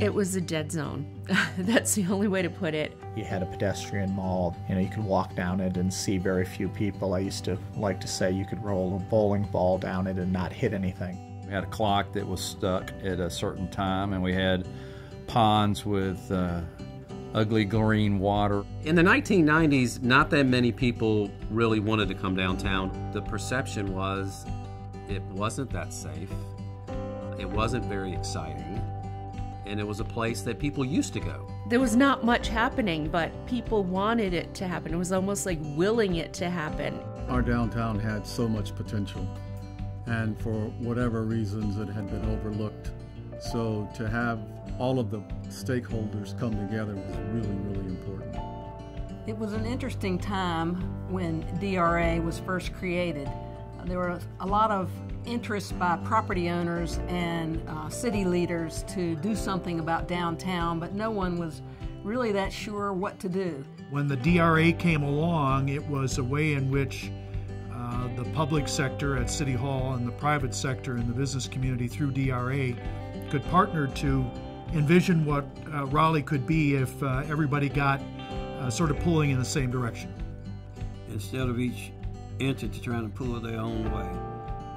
It was a dead zone. That's the only way to put it. You had a pedestrian mall. You know, you could walk down it and see very few people. I used to like to say you could roll a bowling ball down it and not hit anything. We had a clock that was stuck at a certain time, and we had ponds with uh, ugly green water. In the 1990s, not that many people really wanted to come downtown. The perception was it wasn't that safe, it wasn't very exciting and it was a place that people used to go. There was not much happening, but people wanted it to happen. It was almost like willing it to happen. Our downtown had so much potential, and for whatever reasons, it had been overlooked. So to have all of the stakeholders come together was really, really important. It was an interesting time when DRA was first created. There were a lot of interest by property owners and uh, city leaders to do something about downtown, but no one was really that sure what to do. When the DRA came along, it was a way in which uh, the public sector at City Hall and the private sector in the business community through DRA could partner to envision what uh, Raleigh could be if uh, everybody got uh, sort of pulling in the same direction. Instead of each entity trying to pull their own way,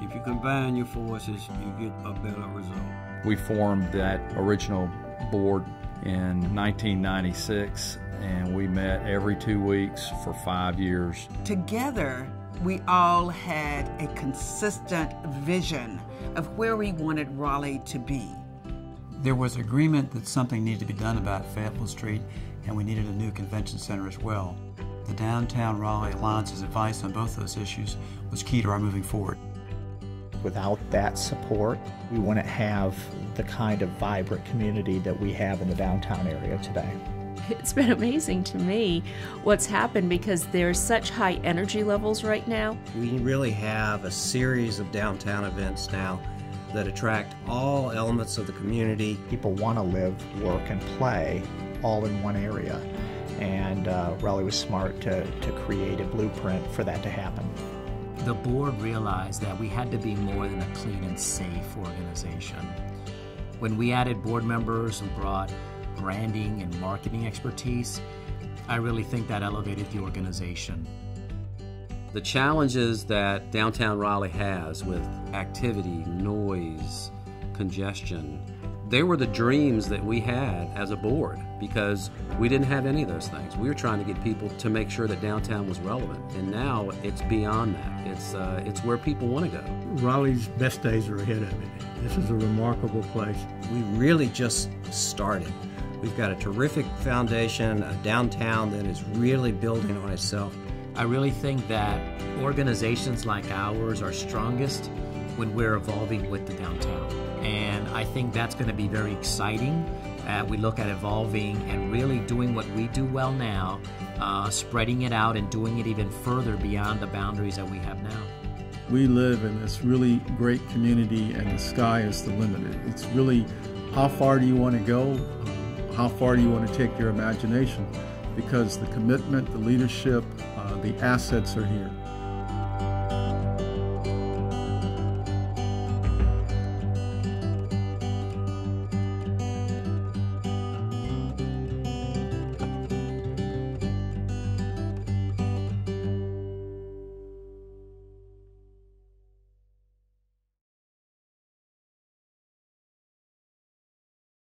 if you combine your forces, you get a better result. We formed that original board in 1996 and we met every two weeks for five years. Together, we all had a consistent vision of where we wanted Raleigh to be. There was agreement that something needed to be done about Fayetteville Street and we needed a new convention center as well. The Downtown Raleigh Alliance's advice on both those issues was key to our moving forward. Without that support, we wouldn't have the kind of vibrant community that we have in the downtown area today. It's been amazing to me what's happened because there's such high energy levels right now. We really have a series of downtown events now that attract all elements of the community. People want to live, work, and play all in one area. And uh, Raleigh was smart to, to create a blueprint for that to happen the board realized that we had to be more than a clean and safe organization. When we added board members and brought branding and marketing expertise, I really think that elevated the organization. The challenges that downtown Raleigh has with activity, noise, congestion, they were the dreams that we had as a board because we didn't have any of those things. We were trying to get people to make sure that downtown was relevant, and now it's beyond that. It's uh, it's where people want to go. Raleigh's best days are ahead of it. This is a remarkable place. We really just started. We've got a terrific foundation, a downtown that is really building on itself. I really think that organizations like ours are strongest when we're evolving with the downtown. And I think that's going to be very exciting. Uh, we look at evolving and really doing what we do well now, uh, spreading it out and doing it even further beyond the boundaries that we have now. We live in this really great community, and the sky is the limit. It's really how far do you want to go? How far do you want to take your imagination? Because the commitment, the leadership, uh, the assets are here.